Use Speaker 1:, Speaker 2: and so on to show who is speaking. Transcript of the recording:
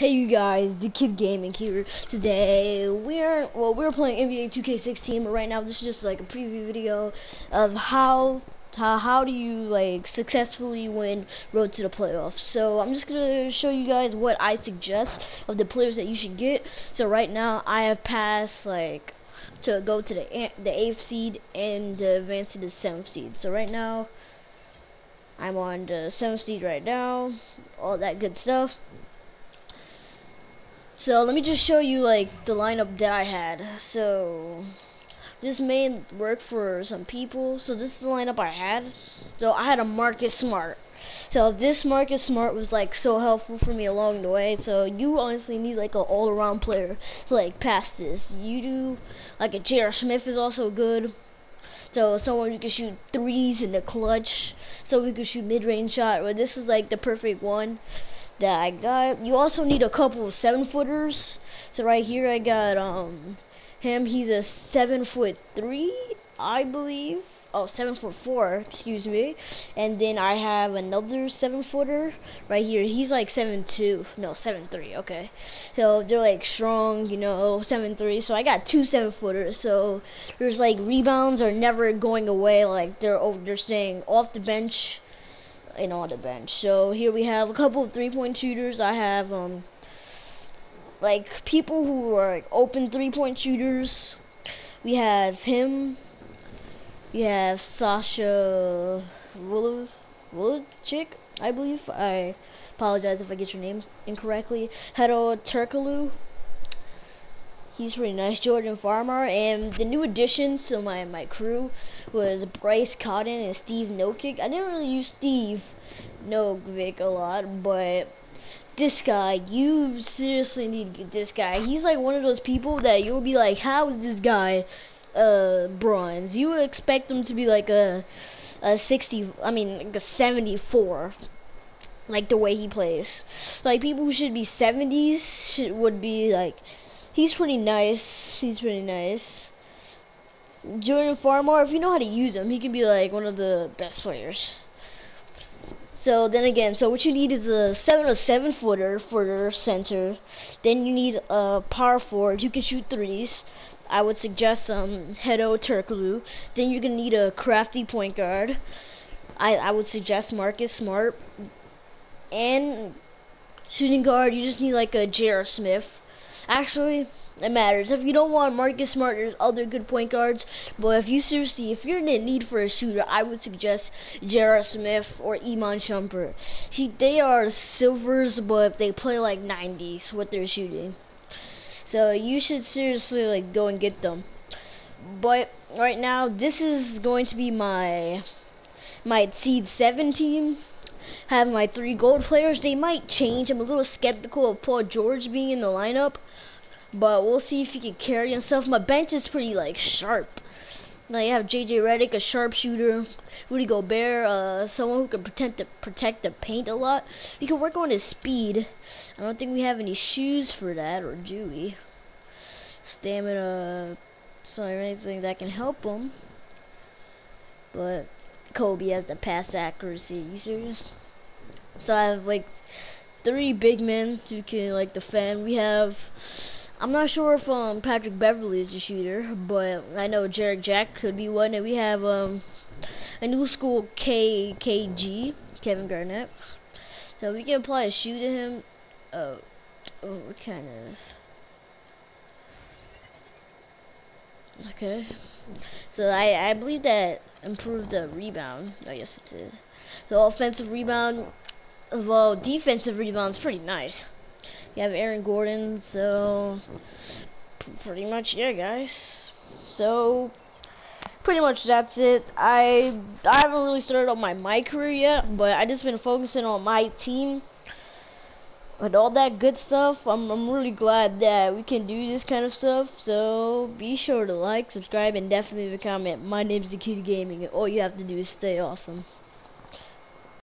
Speaker 1: Hey you guys, the Kidd Gaming here. Today we're well we're playing NBA 2K16, but right now this is just like a preview video of how how, how do you like successfully win road to the playoffs. So I'm just gonna show you guys what I suggest of the players that you should get. So right now I have passed like to go to the the eighth seed and advance to the seventh seed. So right now I'm on the seventh seed right now, all that good stuff. So let me just show you like the lineup that I had. So this may work for some people. So this is the lineup I had. So I had a Marcus Smart. So this Marcus Smart was like so helpful for me along the way. So you honestly need like an all-around player to like pass this. You do like a J.R. Smith is also good. So someone who can shoot threes in the clutch. So we could shoot mid-range shot. But this is like the perfect one that I got. You also need a couple of seven footers. So right here I got um him. He's a seven foot three, I believe. Oh, seven foot four, excuse me. And then I have another seven footer right here. He's like seven two, no seven three. Okay, so they're like strong, you know, seven three. So I got two seven footers. So there's like rebounds are never going away. Like they're oh, they're staying off the bench and on the bench. So here we have a couple of three-point shooters. I have um like people who are like open three-point shooters. We have him. We have Sasha Wulachik, I believe. I apologize if I get your name incorrectly. Hedo Turkoglu. He's pretty nice. Jordan Farmar. And the new additions to my, my crew was Bryce Cotton and Steve Nokic. I didn't really use Steve Novak a lot, but this guy, you seriously need to get this guy. He's like one of those people that you'll be like, how is this guy uh, bronze? You would expect him to be like a, a 60, I mean, like a 74 like the way he plays. Like people who should be 70s should, would be like he's pretty nice. He's pretty nice. Jordan Farmar, if you know how to use him, he can be like one of the best players. So then again, so what you need is a seven or seven footer for the center. Then you need a power forward who can shoot threes. I would suggest um Hedo Turkoglu. Then you're gonna need a crafty point guard. I I would suggest Marcus Smart. And shooting guard, you just need like a J.R. Smith. Actually, it matters. If you don't want Marcus Smart, there's other good point guards. But if you seriously, if you're in need for a shooter, I would suggest J.R. Smith or Iman Shumpert. He, they are silvers, but they play like 90s what they're shooting. So you should seriously like go and get them. But right now, this is going to be my my seed seven team have my three gold players. They might change. I'm a little skeptical of Paul George being in the lineup, but we'll see if he can carry himself. My bench is pretty like sharp. Now you have JJ Redick, a sharpshooter. Rudy Gobert, uh, someone who can protect the protect the paint a lot. We can work on his speed. I don't think we have any shoes for that, or do we? Stamina, so anything that can help him. But Kobe has the pass accuracy. You serious? So I have like three big men who can like defend. We have I'm not sure if um Patrick Beverley is a shooter, but I know Jarrett Jack could be one, and we have um a new school K K G, Kevin Garnett. So we can apply a shoe to him. Oh, oh kind of. Okay. So I I believe that improved the rebound. Oh yes it did. So offensive rebound, well defensive rebound is pretty nice. You have Aaron Gordon, so pretty much yeah guys. So pretty much that's it. I I haven't really started on my my career yet, but I just been focusing on my team and all that good stuff. I'm, I'm really glad that we can do this kind of stuff. So be sure to like, subscribe, and definitely leave a comment. My name is Akita Gaming, and all you have to do is stay awesome.